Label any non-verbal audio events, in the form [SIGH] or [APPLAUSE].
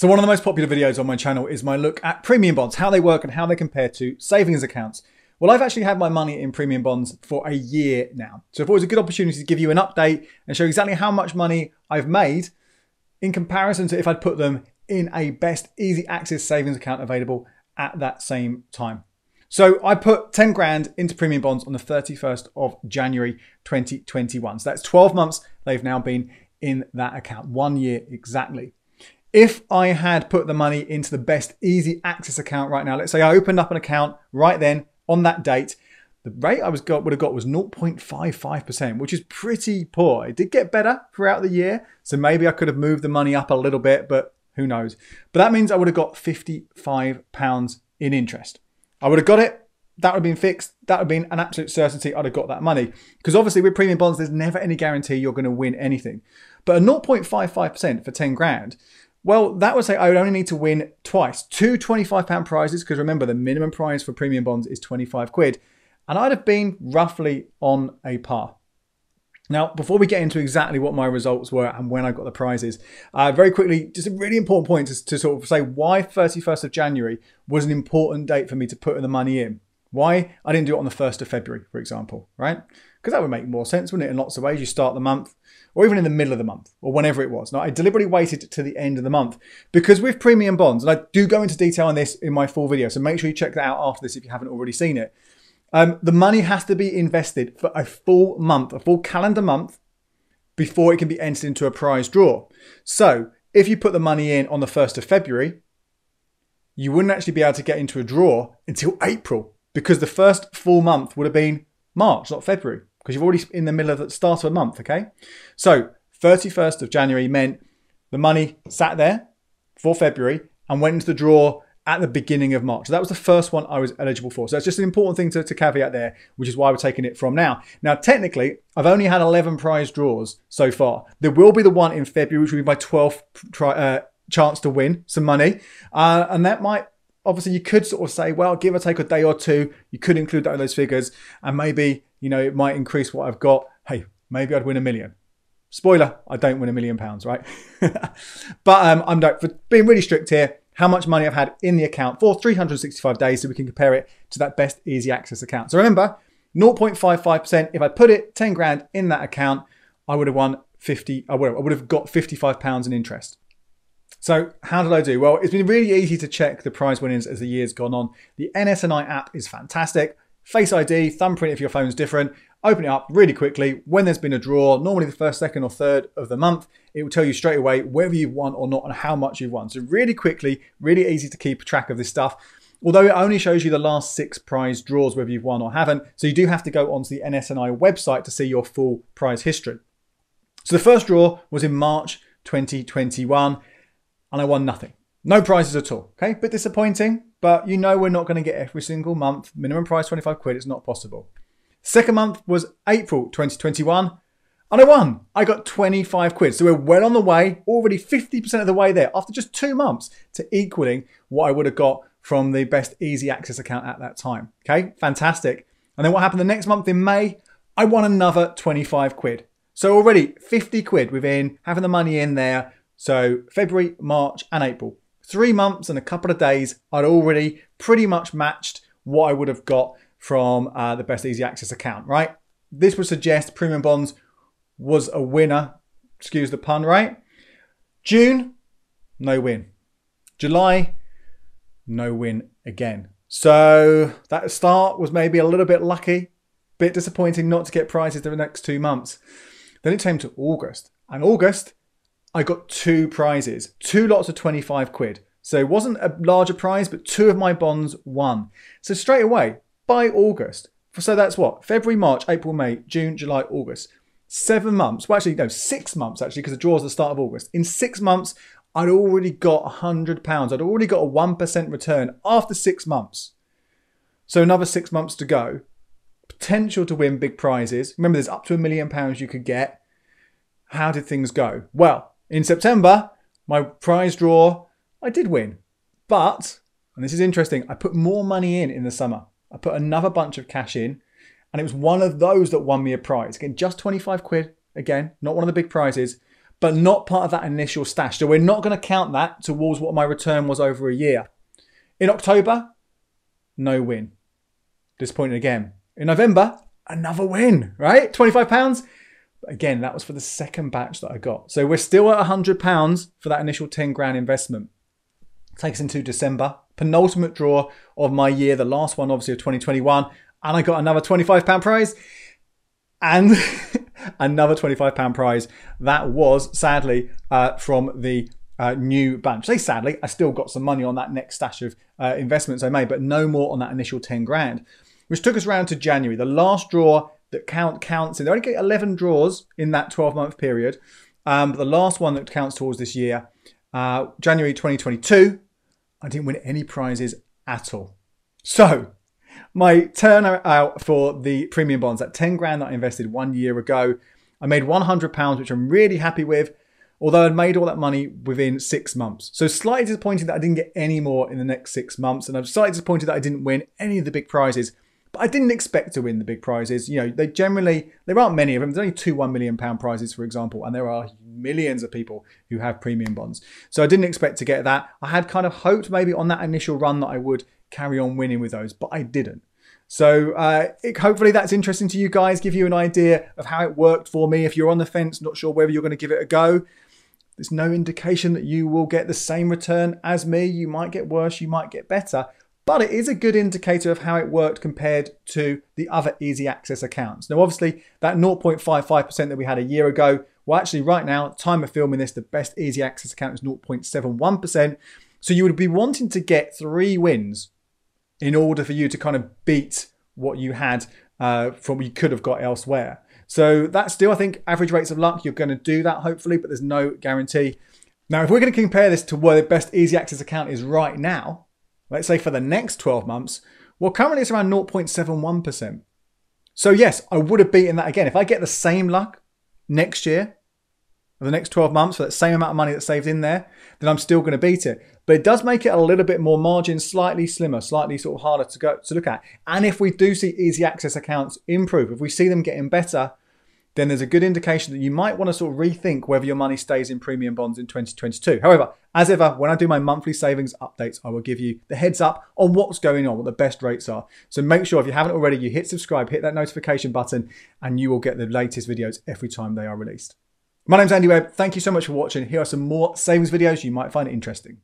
So one of the most popular videos on my channel is my look at premium bonds, how they work and how they compare to savings accounts. Well, I've actually had my money in premium bonds for a year now. So I thought it was a good opportunity to give you an update and show exactly how much money I've made in comparison to if I'd put them in a best easy access savings account available at that same time. So I put 10 grand into premium bonds on the 31st of January 2021. So that's 12 months they've now been in that account, one year exactly. If I had put the money into the best easy access account right now, let's say I opened up an account right then on that date, the rate I was got would have got was 0.55%, which is pretty poor. It did get better throughout the year, so maybe I could have moved the money up a little bit, but who knows. But that means I would have got 55 pounds in interest. I would have got it, that would have been fixed, that would have been an absolute certainty I'd have got that money. Because obviously with premium bonds, there's never any guarantee you're going to win anything. But a 0.55% for 10 grand well, that would say I would only need to win twice. Two £25 prizes, because remember, the minimum prize for premium bonds is 25 quid. And I'd have been roughly on a par. Now, before we get into exactly what my results were and when I got the prizes, uh, very quickly, just a really important point to, to sort of say why 31st of January was an important date for me to put the money in. Why I didn't do it on the 1st of February, for example, right? Because that would make more sense, wouldn't it? In lots of ways, you start the month, or even in the middle of the month, or whenever it was. Now, I deliberately waited to the end of the month because with premium bonds, and I do go into detail on this in my full video, so make sure you check that out after this if you haven't already seen it. Um, the money has to be invested for a full month, a full calendar month, before it can be entered into a prize draw. So, if you put the money in on the 1st of February, you wouldn't actually be able to get into a draw until April because the first full month would have been March, not February because you've already in the middle of the start of a month, okay? So 31st of January meant the money sat there for February and went into the draw at the beginning of March. So that was the first one I was eligible for. So it's just an important thing to, to caveat there, which is why we're taking it from now. Now, technically, I've only had 11 prize draws so far. There will be the one in February, which will be my 12th try, uh, chance to win some money. Uh, and that might obviously you could sort of say, well, give or take a day or two, you could include that in those figures, and maybe you know, it might increase what I've got. Hey, maybe I'd win a million. Spoiler, I don't win a million pounds, right? [LAUGHS] but um, I'm for being really strict here. How much money I've had in the account for 365 days so we can compare it to that best easy access account. So remember, 0.55%, if I put it 10 grand in that account, I would have won 50, I would have, I would have got 55 pounds in interest. So how did I do? Well, it's been really easy to check the prize winnings as the year's gone on. The NS&I app is fantastic. Face ID, thumbprint if your phone's different. Open it up really quickly. When there's been a draw, normally the first, second, or third of the month, it will tell you straight away whether you've won or not and how much you've won. So, really quickly, really easy to keep track of this stuff. Although it only shows you the last six prize draws, whether you've won or haven't. So, you do have to go onto the NS&I website to see your full prize history. So, the first draw was in March 2021, and I won nothing. No prizes at all. Okay, bit disappointing, but you know we're not going to get every single month. Minimum price 25 quid, it's not possible. Second month was April 2021, and I won. I got 25 quid. So we're well on the way, already 50% of the way there after just two months to equaling what I would have got from the best easy access account at that time. Okay, fantastic. And then what happened the next month in May? I won another 25 quid. So already 50 quid within having the money in there. So February, March, and April three months and a couple of days, I'd already pretty much matched what I would have got from uh, the Best Easy Access account, right? This would suggest Premium Bonds was a winner, excuse the pun, right? June, no win. July, no win again. So that start was maybe a little bit lucky, bit disappointing not to get prizes the next two months. Then it came to August, and August I got two prizes, two lots of 25 quid. So it wasn't a larger prize, but two of my bonds won. So straight away, by August, so that's what? February, March, April, May, June, July, August. Seven months. Well, actually, no, six months actually, because the draw is the start of August. In six months, I'd already got £100. I'd already got a 1% return after six months. So another six months to go. Potential to win big prizes. Remember, there's up to a million pounds you could get. How did things go? Well, in September, my prize draw, I did win. But, and this is interesting, I put more money in in the summer. I put another bunch of cash in, and it was one of those that won me a prize. Again, just 25 quid, again, not one of the big prizes, but not part of that initial stash. So we're not going to count that towards what my return was over a year. In October, no win. Disappointed again. In November, another win, right? £25. But again, that was for the second batch that I got. So we're still at £100 for that initial 10 grand investment. Takes into December, penultimate draw of my year, the last one obviously of 2021. And I got another £25 prize and [LAUGHS] another £25 prize. That was sadly uh, from the uh, new bunch. Say sadly, I still got some money on that next stash of uh, investments I made, but no more on that initial 10 grand, which took us round to January. The last draw that count counts in. They only get 11 draws in that 12 month period. Um, but the last one that counts towards this year, uh, January 2022, I didn't win any prizes at all. So my turnout for the premium bonds, that 10 grand that I invested one year ago, I made 100 pounds, which I'm really happy with although I'd made all that money within six months. So slightly disappointed that I didn't get any more in the next six months, and I'm slightly disappointed that I didn't win any of the big prizes. But I didn't expect to win the big prizes. You know, they generally there aren't many of them. There's only two one million pound prizes, for example, and there are millions of people who have premium bonds. So I didn't expect to get that. I had kind of hoped maybe on that initial run that I would carry on winning with those, but I didn't. So uh, it, hopefully that's interesting to you guys, give you an idea of how it worked for me. If you're on the fence, not sure whether you're going to give it a go, there's no indication that you will get the same return as me. You might get worse, you might get better, but it is a good indicator of how it worked compared to the other easy access accounts. Now, obviously, that 0.55% that we had a year ago, well, actually, right now, time of filming this, the best easy access account is 0.71%. So you would be wanting to get three wins in order for you to kind of beat what you had uh, from what you could have got elsewhere. So that's still, I think, average rates of luck. You're going to do that hopefully, but there's no guarantee. Now, if we're going to compare this to where the best easy access account is right now, let's say for the next 12 months, well, currently it's around 0.71%. So yes, I would have beaten that again. If I get the same luck next year, for the next 12 months for that same amount of money that's saved in there, then I'm still going to beat it. But it does make it a little bit more margin, slightly slimmer, slightly sort of harder to go to look at. And if we do see easy access accounts improve, if we see them getting better, then there's a good indication that you might want to sort of rethink whether your money stays in premium bonds in 2022. However, as ever, when I do my monthly savings updates, I will give you the heads up on what's going on, what the best rates are. So make sure if you haven't already, you hit subscribe, hit that notification button, and you will get the latest videos every time they are released. My name's Andy Webb. Thank you so much for watching. Here are some more savings videos you might find interesting.